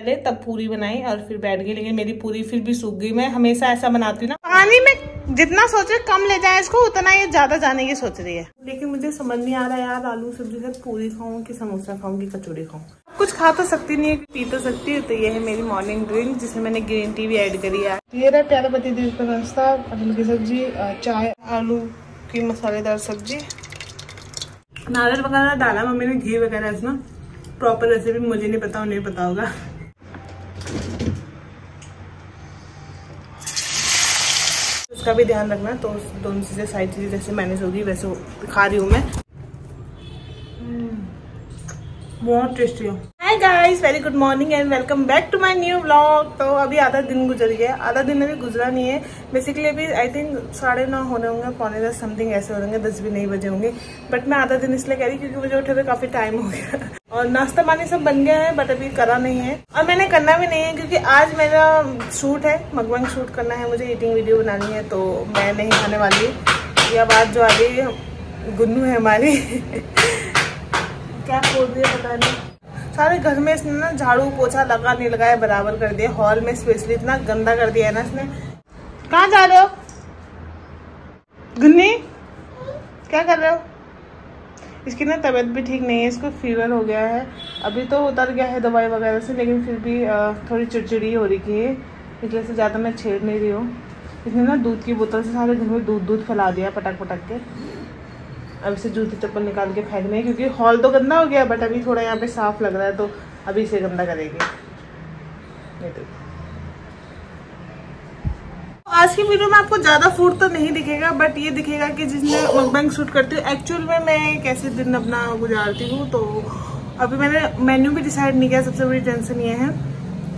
पहले तब पूरी बनाई और फिर बैठ गई। लेकिन मेरी पूरी फिर भी सूख गई। मैं हमेशा ऐसा बनाती हूँ ना। पानी में जितना सोच सोचे कम ले जाए इसको उतना ही ज़्यादा जाने की सोच रही है। लेकिन मुझे समझ नहीं आ रहा यार आलू सब्ज़ी से पूरी खाऊं कि समोसा खाऊं कि कचौड़ी खाऊं। कुछ खा तो सकती नहीं है पी तो सकती है। तो ये है मेरी मॉर्निंग ड्रिंक जिसमें मैंने ग्रीन टी भी ऐड करी है। ये रहा प्यारा पति देव का नाश्ता आलू की सब्ज़ी चाय आलू की मसालेदार सब्ज़ी। नारियल वगैरह डाला मम्मी ने घी वगैरह इसमें प्रॉपर रेसिपी मुझे नहीं पता उन्हें पता होगा। उसका भी ध्यान रखना तो दोनों चीज़ें, सारी चीज़ें जैसे मैनेज होगी, वैसे खा रही हूँ मैं हम्म। बहुत टेस्टी हो hi guys very good morning and welcome back to my new blog तो अभी आधा दिन गुजर गया आधा दिन अभी गुजरा नहीं है। बेसिकली अभी आई थिंक साढ़े नौ होने होंगे, पौने दस समथिंग ऐसे होंगे, दस भी नहीं बजे होंगे। बट मैं आधा दिन इसलिए कह रही क्योंकि मुझे उठे हुए काफ़ी टाइम हो गया। और नाश्ता पानी सब बन गया है बट अभी करा नहीं है। और मैंने करना भी नहीं है क्योंकि आज मेरा शूट है मगमंग शूट करना है, मुझे ईटिंग वीडियो बनानी है तो मैं नहीं खाने वाली। यह बात जो आ गई, गुन्नू है हमारी। क्या बोल रही है पता नहीं। सारे घर में इसने ना झाड़ू पोछा लगा नहीं लगाया, बराबर कर दिया। हॉल में स्पेशली इतना गंदा कर दिया है ना इसने। कहा जा रहे हो? गुन्नी, क्या कर रहे हो? इसकी ना तबीयत भी ठीक नहीं है, इसको फीवर हो गया है। अभी तो उतर गया है दवाई वगैरह से, लेकिन फिर भी थोड़ी चिड़चिड़ी हो रही है इसलिए से ज़्यादा मैं छेड़ नहीं रही हूँ। इसने ना दूध की बोतल से सारे घर में दूध दूध फैला दिया पटक पटक के। अब इसे जूते चप्पल निकाल के फेंकने क्योंकि हॉल तो गंदा हो गया बट अभी थोड़ा यहाँ पे साफ़ लग रहा है तो अभी इसे गंदा करेंगे। तो। आज की वीडियो में आपको ज़्यादा फ़ूड तो नहीं दिखेगा बट ये दिखेगा कि जिसने मकबैंग शूट करती हूँ। एक्चुअल में मैं कैसे दिन अपना गुजारती हूँ तो अभी मैंने मेन्यू भी डिसाइड नहीं किया, सबसे बड़ी टेंशन ये है।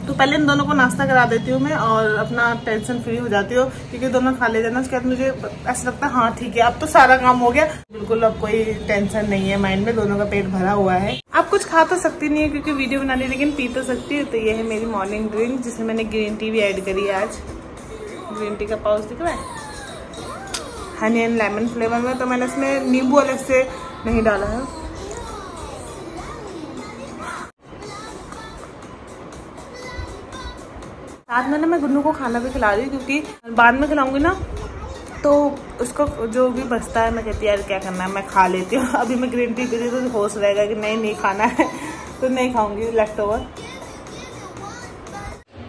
तो पहले इन दोनों को नाश्ता करा देती हूँ मैं और अपना टेंशन फ्री हो जाती हूँ, क्योंकि दोनों खा ले जाना, उसके बाद मुझे ऐसा लगता है हाँ ठीक है, अब तो सारा काम हो गया। बिल्कुल, अब कोई टेंशन नहीं है माइंड में, दोनों का पेट भरा हुआ है। आप कुछ खा तो सकती नहीं है, क्योंकि वीडियो बनानी लेकिन पी तो सकती है तो ये है मेरी मॉर्निंग ड्रिंक जिसमें मैंने ग्रीन टी भी ऐड करी है आज। ग्रीन टी का पाउच दिख रहा है? हनी एंड लेमन फ्लेवर में तो मैंने इसमें नींबू अलग से नहीं डाला है। साथ में ना मैं गुन्नू को खाना भी खिला रही हूँ क्योंकि बाद में खिलाऊँगी ना तो उसको जो भी बचता है, मैं कहती यार क्या करना है, मैं खा लेती हूँ। अभी मैं ग्रीन टी पी रही तो होश रहेगा कि नहीं नहीं खाना है तो नहीं खाऊँगी लेफ़्ट ओवर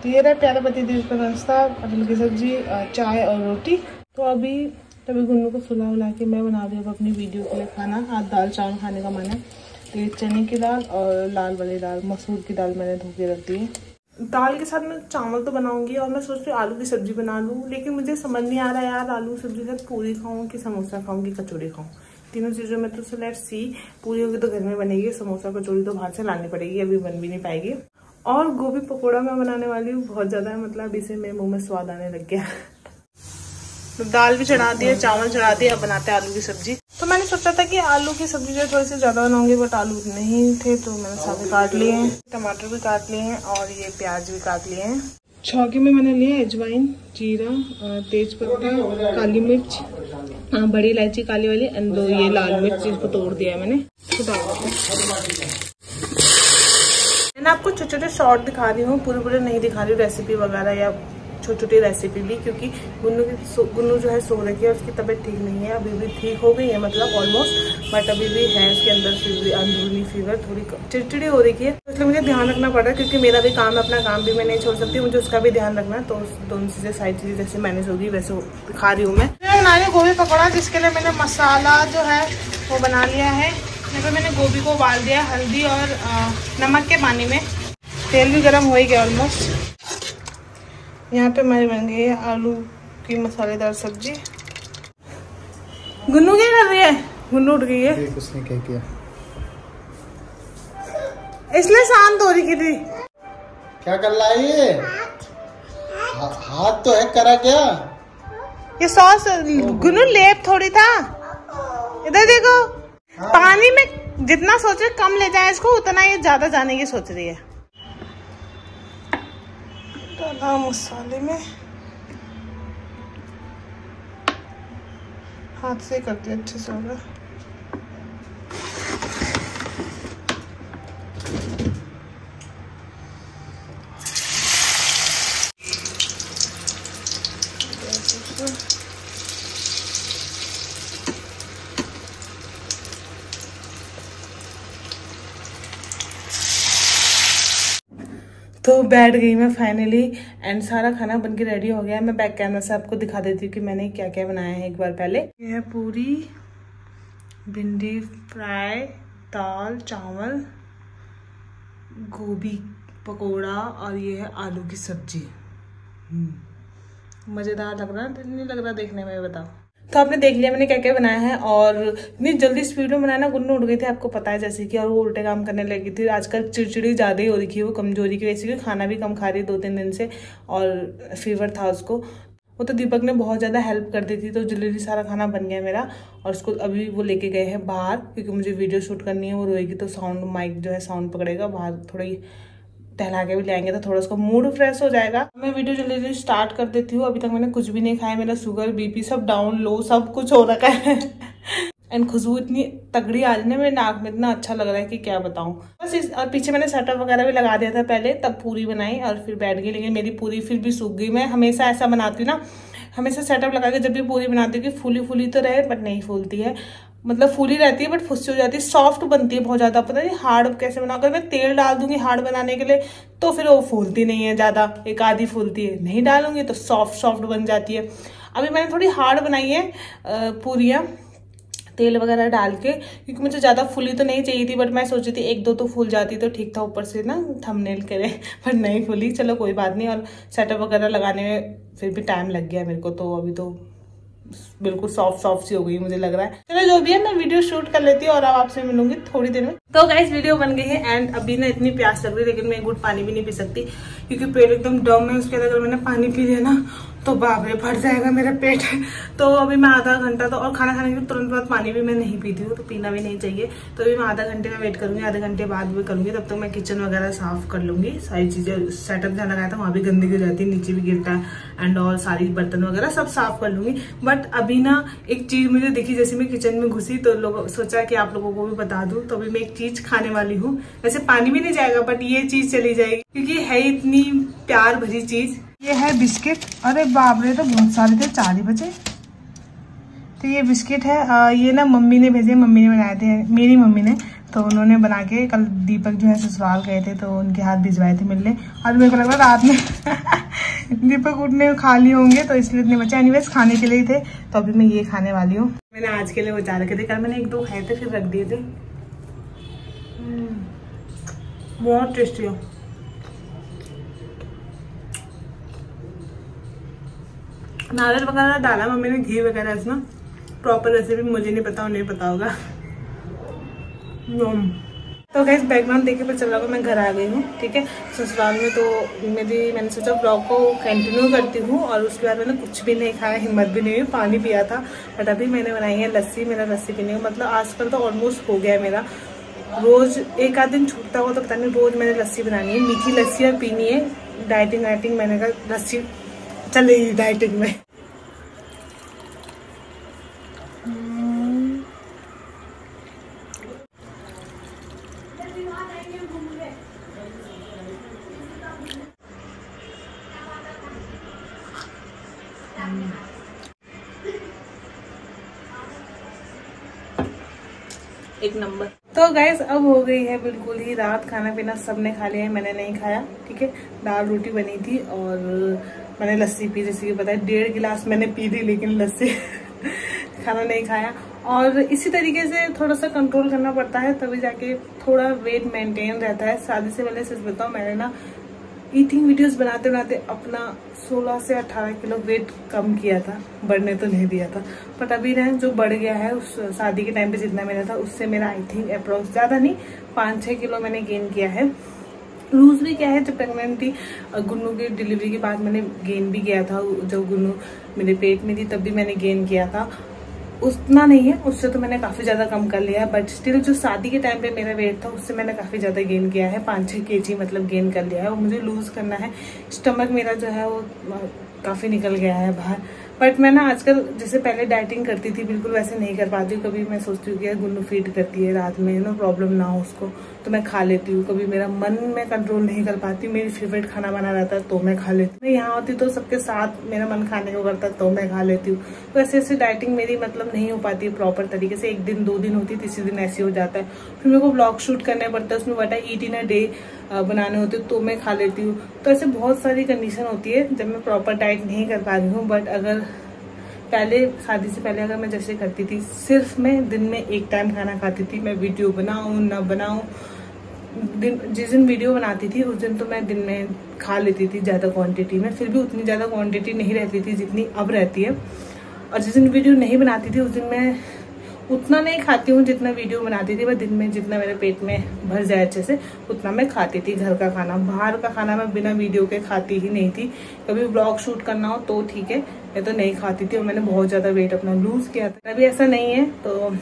तो ये रहा प्यारा पति देव का नाश्ता कटल की सब्ज़ी चाय और रोटी। तो अभी तभी गुन्नू को सुला उला के मैं बना रही हूँ अपनी वीडियो के लिए खाना। आज दाल चावल खाने का मन है तो ये चने की दाल और लाल वाली दाल, मसूर की दाल मैंने धो के रख दी है। दाल के साथ मैं चावल तो बनाऊँगी और मैं सोच रही हूँ आलू की सब्ज़ी बना लूँ, लेकिन मुझे समझ नहीं आ रहा यार, आलू सब्ज़ी से पूरी खाऊँ कि समोसा खाऊं कि कचौड़ी खाऊं। तीनों चीज़ों में तो लेट सी पूरी होगी तो घर में बनेगी, समोसा, कचौड़ी तो बाहर से लानी पड़ेगी, अभी बन भी नहीं पाएगी। और गोभी पकौड़ा मैं बनाने वाली हूँ, बहुत ज़्यादा मतलब इसे मेरे मुँह में स्वाद आने लग गया। दाल भी चढ़ा दिए चावल चढ़ा दिए, अब बनाते हैं आलू की सब्ज़ी। तो मैंने सोचा था कि आलू की सब्ज़ी जो थोड़ी सी ज़्यादा बनाऊँगी बट आलू नहीं थे तो मैंने सारे काट लिए हैं। टमाटर भी काट लिए हैं और ये प्याज भी काट लिए हैं। छौकी में मैंने लिया अजवाइन, जीरा तेज पत्ता काली मिर्च। बड़ी इलायची काली वाली एंड दो ये लाल मिर्च जिसको तोड़ दिया है मैंने। मैंने आपको छोटे छोटे शॉर्ट दिखा रही हूँ पूरे पूरे नहीं दिखा रही हूँ रेसिपी वगैरह या छोटी छोटी रेसिपी भी क्योंकि गुन्नू की गुन्नू जो है सो रखी है उसकी तबीयत ठीक नहीं है, अभी भी ठीक हो गई है मतलब ऑलमोस्ट बट अभी भी है उसके अंदर भी अंदरूनी फीवर थोड़ी चिड़चिड़ी हो रही है। तो इसलिए मुझे ध्यान रखना पड़ रहा है क्योंकि मेरा भी काम, अपना काम भी मैं नहीं छोड़ सकती, मुझे उसका भी ध्यान रखना तो दोनों चीज़ें, सारी चीज़ें जैसे मैनेज होगी, वैसे खा रही हूँ मैं। बना गोभी पकौड़ा, जिसके लिए मैंने मसाला जो है वो बना लिया है यहाँ पे मैंने गोभी को उबाल दिया हल्दी और नमक के पानी में। तेल भी गर्म हो ही गया ऑलमोस्ट यहाँ पे हमारी बन गई है आलू की मसालेदार सब्ज़ी। गुन्नू क्या कर रही है? गुन्नू उठ गई है। उसने क्या किया इसलिए शांत हो रही थी। क्या कर रहा है ये? हा, हाथ तो है करा क्या? ये सॉस गुन्नू लेप थोड़ी था। इधर देखो। हाँ। पानी में जितना सोच रहे कम ले जाए इसको उतना ही ज़्यादा जाने की सोच रही है। डाला मसाले में हाथ से करते अच्छे से होगा तो बैठ गई मैं फाइनली एंड सारा खाना बन के रेडी हो गया मैं बैक कैमरा से आपको दिखा देती हूँ कि मैंने क्या क्या बनाया है एक बार पहले। ये है पूरी भिंडी फ्राई, दाल, चावल, गोभी, पकोड़ा और ये है आलू की सब्ज़ी। हम्म। मज़ेदार लग रहा है? नहीं लग रहा देखने में, बताओ। तो आपने देख लिया, मैंने क्या क्या बनाया है और इतनी जल्दी स्पीड में बनाया ना, गुन्नू उठ गई थी आपको पता है, जैसे कि और वो उल्टे काम करने लगी थी। आजकल चिड़चिड़ी ज़्यादा ही हो रही थी, वो कमज़ोरी की वजह से खाना भी कम खा रही दो तीन दिन से और फीवर था उसको। वो तो दीपक ने बहुत ज़्यादा हेल्प कर दी थी तो जल्दी सारा खाना बन गया मेरा और उसको अभी वो लेके गए हैं बाहर, क्योंकि मुझे वीडियो शूट करनी है, वो रोएगी तो साउंड माइक जो है साउंड पकड़ेगा, बाहर थोड़ी टहला के भी ले आएँगे तो थोड़ा उसका मूड फ्रेश हो जाएगा। मैं वीडियो जल्दी जल्दी स्टार्ट कर देती हूँ। अभी तक मैंने कुछ भी नहीं खाया। मेरा शुगर बीपी सब डाउन लो सब कुछ हो रखा है। एंड खुशबू इतनी तगड़ी आ रही है मेरे नाक में, इतना अच्छा लग रहा है कि क्या बताऊँ। बस इस, और पीछे मैंने सेटअप वगैरह भी लगा दिया था पहले, तब पूरी बनाई और फिर बैठ गई, लेकिन मेरी पूरी फिर भी सूख गई। मैं हमेशा ऐसा बनाती हूँ ना, हमेशा सेटअप लगा के जब भी पूरी बनाती हूँ कि फूली फूली तो रहे बट नहीं फूलती है। मतलब फूली रहती है बट फुस्सी हो जाती है सॉफ्ट बनती है बहुत ज़्यादा। पता नहीं हार्ड कैसे बना, अगर मैं तेल डाल दूँगी हार्ड बनाने के लिए तो फिर वो फूलती नहीं है ज़्यादा, एक आधी फूलती है। नहीं डालूँगी तो सॉफ्ट सॉफ्ट बन जाती है। अभी मैंने थोड़ी हार्ड बनाई है पूरियाँ, तेल वगैरह डाल के, क्योंकि मुझे ज़्यादा फूली तो नहीं चाहिए थी बट मैं सोची थी एक दो तो फूल जाती तो ठीक था, ऊपर से ना थंबनेल करें, पर नहीं फूली, चलो कोई बात नहीं, और सेटअप वगैरह लगाने में फिर भी टाइम लग गया मेरे को तो अभी तो बिल्कुल सॉफ्ट सॉफ्ट सी हो गई, मुझे लग रहा है। चलो, जो भी है, मैं वीडियो शूट कर लेती हूँ और अब आपसे मिलूँगी थोड़ी देर में। तो गाइज़ वीडियो बन गई है एंड अभी ना इतनी प्यास लग रही है, लेकिन मैं गुड़ पानी भी नहीं पी सकती। क्योंकि पेट एकदम डम है, उसके अगर मैंने पानी पी लिया ना तो बाबरे फट जाएगा मेरा पेट। तो अभी मैं आधा घंटा तो और खाना खाने के तुरंत बाद पानी भी मैं नहीं पीती हूँ तो पीना भी नहीं चाहिए। तो अभी मैं आधा घंटे का वेट करूँगी, आधे घंटे बाद भी करूँगी, तब तक तो मैं किचन वगैरह साफ़ कर लूँगी। सारी चीज़ें सेटअप जहाँ लगाया था, वहाँ भी गंदगी गिर जाती है नीचे भी गिरता है एंड और सारी बर्तन वगैरह सब साफ़ कर लूँगी। बट अभी ना, एक चीज़ मुझे देखी, जैसे मैं किचन में घुसी तो लोग सोचा कि आप लोगों को भी बता दू तो अभी मैं एक चीज़ खाने वाली हूँ। वैसे पानी भी नहीं जाएगा बट ये चीज़ चली जाएगी, क्योंकि है इतनी प्यार भरी चीज़। ये है बिस्किट। अरे बाबरे तो बहुत सारे थे चार ही बचे। तो ये बिस्किट है। आ, ये ना मम्मी ने भेजे मम्मी ने बनाए थे मेरी मम्मी ने। तो उन्होंने बना के कल दीपक जो है ससुराल गए थे तो उनके हाथ भिजवाए थे मिलने। और मेरे को लगा रात में दीपक उठने खाली होंगे तो इसलिए इतने बच्चे एनीवेज खाने के लिए थे। तो अभी मैं ये खाने वाली हूँ। मैंने आज के लिए वो जा रखे थे कल मैंने एक दो खाए थे फिर रख दिए थे। हम्म, बहुत टेस्टी हो। नारियल वगैरह डाला, मम्मी ने घी वगैरह इसमें। प्रॉपर रेसिपी मुझे नहीं पता नहीं पता होगा। तो गैस बैकग्राउंड देखे पर चल रहा मैं घर आ गई हूँ, ठीक है? ससुराल में तो मेरी, मैंने सोचा ब्लॉग को कंटिन्यू करती हूँ, और उसके बाद मैंने कुछ भी नहीं खाया, हिम्मत भी नहीं हुई, पानी पिया था। बट अभी मैंने बनाई है लस्सी, मेरा लस्सी पीने का मतलब आजकल तो ऑलमोस्ट हो गया है मेरा। रोज एक आध दिन छूटता हुआ तो पता नहीं, रोज मैंने लस्सी बनानी है। मीठी लस्सी और पीनी है। डाइटिंग वाइटिंग मैंने कहा, लस्सी चलेगी डाइटिंग में। एक नंबर। तो गैस अब हो गई है बिल्कुल ही रात खाना पीना सबने खा लिया है मैंने नहीं खाया ठीक है? दाल रोटी बनी थी और मैंने लस्सी पी, जैसे कि बताया डेढ़ गिलास मैंने पी दी लेकिन लस्सी खाना नहीं खाया। और इसी तरीके से थोड़ा सा कंट्रोल करना पड़ता है, तभी जाके थोड़ा वेट मेंटेन रहता है। शादी से पहले सच बताओ मैंने ना ईटिंग वीडियोस बनाते बनाते अपना 16 से 18 किलो वेट कम किया था। बढ़ने तो नहीं दिया था। बट अभी ना जो बढ़ गया है, उस शादी के टाइम पे जितना मेरा था, उससे मेरा आई थिंक अप्रोक्स ज़्यादा नहीं, पाँच छः किलो मैंने गेन किया है। लूज भी क्या है, जब प्रेगनेंट थी गुन्नू की डिलीवरी के बाद मैंने गेन भी किया था जब गुन्नू मेरे पेट में थी, तब भी मैंने गेन किया था। उतना नहीं है, उससे तो मैंने काफ़ी ज़्यादा कम कर लिया है बट स्टिल जो शादी के टाइम पे मेरा वेट था, उससे मैंने काफ़ी ज़्यादा गेन किया है, पाँच छः के मतलब गेन कर लिया है, और मुझे लूज़ करना है। स्टमक मेरा जो है, वो काफ़ी निकल गया है बाहर। बट मैं ना आजकल, जैसे पहले डाइटिंग करती थी, बिल्कुल वैसे नहीं कर पाती हूँ। कभी मैं सोचती हूँ कि यार गुन्नू फ़ीड करती है रात में नो प्रॉब्लम ना हो उसको तो मैं खा लेती हूँ। कभी मेरा मन में कंट्रोल नहीं कर पाती मेरी फेवरेट खाना बना रहता है तो मैं खा लेती हूँ। यहाँ होती तो सबके साथ मेरा मन खाने को करता तो मैं खा लेती हूँ। तो ऐसे ऐसे डाइटिंग मेरी मतलब नहीं हो पाती है प्रॉपर तरीके से। एक दिन, दो दिन होती, तीसरे दिन ऐसे हो जाता है। फिर मेरे को ब्लॉग शूट करने पड़ता है, उसमें बटा ईट इन अ डे बनाने होते तो मैं खा लेती हूँ। तो ऐसे बहुत सारी कंडीशन होती है, जब मैं प्रॉपर डाइट नहीं कर पा रही हूँ बट अगर पहले, शादी से पहले अगर मैं जैसे करती थी, सिर्फ़ मैं दिन में एक टाइम खाना खाती थी, मैं वीडियो बनाऊँ, ना बनाऊँ। दिन, जिस दिन वीडियो बनाती थी, उस दिन तो मैं दिन में खा लेती थी ज़्यादा क्वांटिटी में फिर भी उतनी ज़्यादा क्वांटिटी नहीं रहती थी जितनी अब रहती है। और जिस दिन वीडियो नहीं बनाती थी, उस दिन मैं उतना नहीं खाती हूँ जितना वीडियो बनाती थी मैं दिन में जितना मेरे पेट में भर जाए अच्छे से, उतना मैं खाती थी घर का खाना। बाहर का खाना मैं बिना वीडियो के खाती ही नहीं थी। कभी ब्लॉग शूट करना हो तो ठीक है, मैं तो नहीं खाती थी और मैंने बहुत ज़्यादा वेट अपना लूज़ किया था। अभी ऐसा नहीं है तो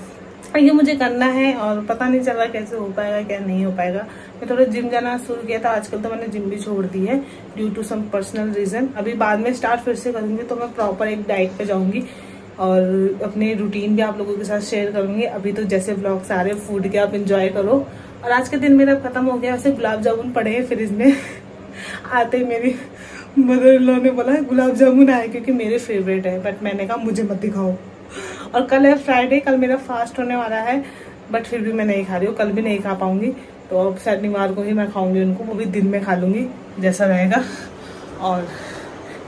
ये मुझे करना है और पता नहीं चल रहा कैसे हो पाएगा क्या नहीं हो पाएगा। मैं थोड़ा जिम जाना शुरू किया था, आजकल तो मैंने जिम भी छोड़ दी है due to some personal reason अभी बाद में स्टार्ट फिर से करूँगी तो मैं प्रॉपर एक डाइट पे जाऊँगी। और अपने रूटीन भी आप लोगों के साथ शेयर करूँगी। अभी तो जैसे ब्लॉग सारे फ़ूड के आप इंजॉय करो। और आज के दिन मेरा खत्म हो गया वैसे गुलाब जामुन पड़े हैं फ्रिज में। आते मेरी मदर इन लॉ ने बोला, गुलाब जामुन आए क्योंकि मेरे फेवरेट है। बट मैंने कहा, मुझे मत दिखाओ। और कल है फ्राइडे कल मेरा फास्ट होने वाला है बट फिर भी मैं नहीं खा रही हूँ। कल भी नहीं खा पाऊँगी। तो अब शनिवार को ही मैं खाऊँगी उनको, वो भी दिन में खा लूँगी, जैसा रहेगा। और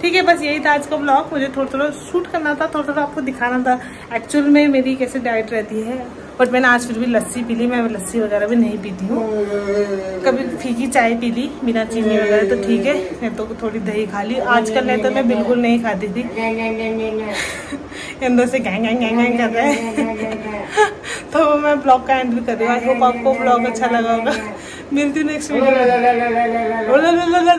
ठीक है, बस यही था आज का ब्लॉग मुझे थोड़ा थोड़ा शूट करना था थोड़ा थोड़ा आपको दिखाना था। एक्चुअल में मेरी कैसे डाइट रहती है बट मैंने आज फिर भी लस्सी पी ली। मैं लस्सी वगैरह भी नहीं पीती हूँ। कभी फीकी चाय पी ली, बिना चीनी वगैरह तो ठीक है। नहीं तो थोड़ी दही खा ली। आजकल नहीं तो मैं बिल्कुल नहीं खाती थी। अंदर से गैंग गैंग गैंग गैंग कर रहे हैं। तो मैं ब्लॉग का एंड भी कर रही हूँ। आपको ब्लॉग अच्छा लगा होगा। मिलती नेक्स्ट वीडियो